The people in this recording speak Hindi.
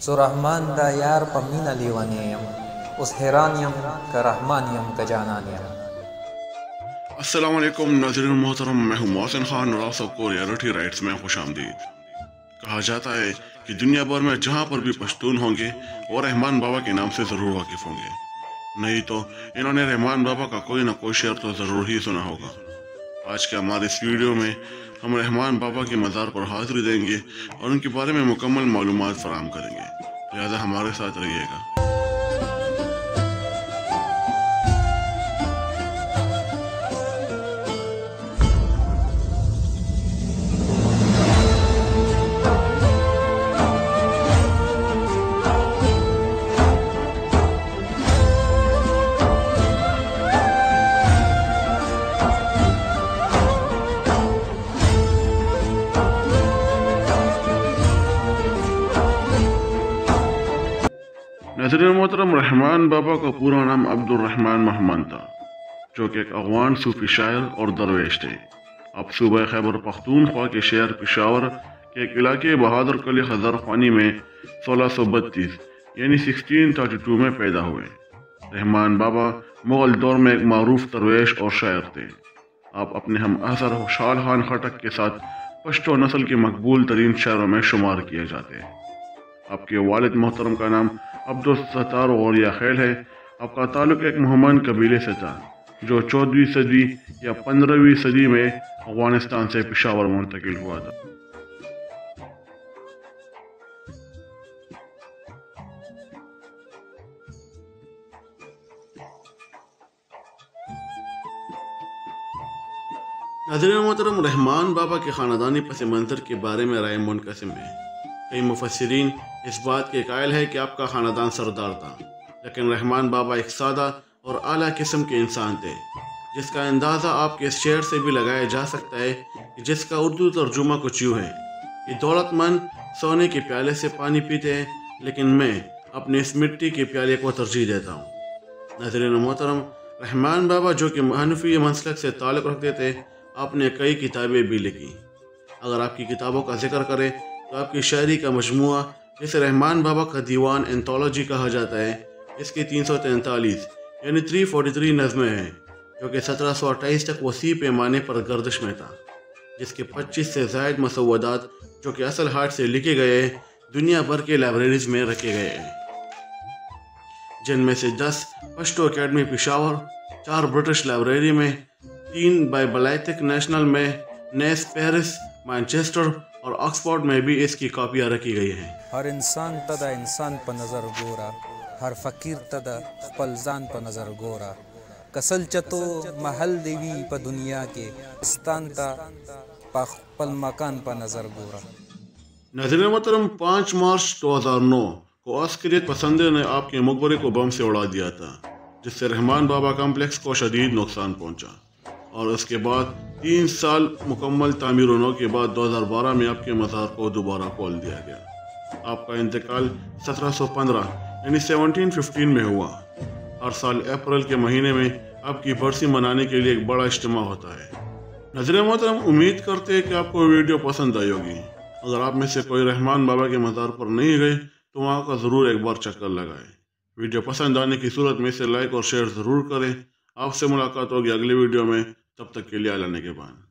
सो रहमान दा यार पमीना लीवानेयम उस हैरानियम का रहमानियम का जानानियम वालेकुम नाजरीन मोहतरम मैं हूँ मोहसिन खान और आप सबको रियलिटी राइट्स में खुश आमदीद। कहा जाता है कि दुनिया भर में जहाँ पर भी पश्तून होंगे, वो रहमान बाबा के नाम से ज़रूर वाकिफ़ होंगे। नहीं तो इन्होंने रहमान बाबा का कोई ना कोई शेर तो ज़रूर ही सुना होगा। आज के हमारे इस वीडियो में हम रहमान बाबा के मज़ार पर हाजिरी देंगे और उनके बारे में मुकम्मल मालूम फराम करेंगे। लिहाजा हमारे साथ रहिएगा। नज़र मोहतरम रहमान बाबा का पूरा नाम अब्दुलरहमान महमान था, जो कि एक अगवान सूफी शायर और दरवेश थे। अब सूबह खैबर पख्तूनख्वा के शहर पिशावर के एक इलाके बहादुर कली खजर खानी में सोलह सौ बत्तीस, यानी सिक्सटीन थर्टी टू में पैदा हुए। रहमान बाबा मुगल दौर में एक मरूफ दरवेश और शायर थे। आप अपने हम असर शाल खान खटक के साथ पश्तो नस्ल के मकबूल तरीन शायरों में शुमार किए जाते हैं। आपके वालिद मोहतरम का नाम अब्दुल और या खैल है, आपका ताल्लुक एक मोहम्मद कबीले से था, जो चौदहवीं सदी या पंद्रहवीं सदी में अफ़गानिस्तान से पिशावर मुंतकिल हुआ था। नज़र मोहतरम रहमान बाबा के ख़ानदानी पस मंज़र के बारे में राय मुनकसम है। कई मुफसरीन इस बात के कायल है कि आपका ख़ानदान सरदार था। लेकिन रहमान बाबा एक सादा और अली किस्म के इंसान थे, जिसका अंदाज़ा आपके इस शेर से भी लगाया जा सकता है कि जिसका उर्दू तर्जुमा कुछ यूँ है कि दौलतमंद सोने के प्याले से पानी पीते हैं, लेकिन मैं अपने इस मिट्टी के प्याले को तरजीह देता हूँ। नज़र मोहतरम, रहमान बाबा जो कि महनफी मसलक से ताल्लुक़ रखते थे, आपने कई किताबें भी लिखी। अगर आपकी किताबों का ज़िक्र करें तो आपकी शायरी का मजमू जिसे रहमान बाबा का दीवान एंथोलॉजी कहा जाता है, इसकी तीन सौ तैंतालीस, यानी थ्री फोर्टी थ्री नज़में हैं, जो कि सत्रह सौ अट्ठाईस तक वसी पैमाने पर गर्दश में था, जिसके पच्चीस से जायद मसवदात, जो कि असल हाट से लिखे गए दुनिया भर के लाइब्रेरीज में रखे गए हैं। जिनमें से दस पश्तो अकेडमी पिशावर, चार ब्रिटिश लाइब्रेरी में, तीन बाई बलाइतिक नेशनल में, नेस पेरिस, मैनचेस्टर और ऑक्सफोर्ड में भी इसकी कापियाँ रखी गई हैं। हर इंसान तदा इंसान पर नज़र गोरा हर फ़कीर तदा पलजान पर नज़र गोरा कसल चतो महल देवी पर दुनिया के स्तान पल मकान पर नज़र गोरा नज़र मोहतरम पाँच मार्च 2009 को अस्करियत पसंदे ने आपके मकबरे को बम से उड़ा दिया था जिससे रहमान बाबा कम्प्लेक्स को शदीद नुकसान पहुँचा। और उसके बाद तीन साल मुकम्मल तामीर होने के बाद 2012 में आपके मज़ार को दोबारा खोल दिया गया। आपका इंतकाल 1715 यानी 1715 में हुआ। हर साल अप्रैल के महीने में आपकी बरसी मनाने के लिए एक बड़ा इज्तम होता है। नज़र मोहतरम, उम्मीद करते हैं कि आपको वीडियो पसंद आई होगी। अगर आप में से कोई रहमान बाबा के मज़ार पर नहीं गए तो वहाँ का ज़रूर एक बार चक्कर लगाए। वीडियो पसंद आने की सूरत में इसे लाइक और शेयर ज़रूर करें। आपसे मुलाकात होगी अगले वीडियो में। तब तक के लिए अल्लाह के बाद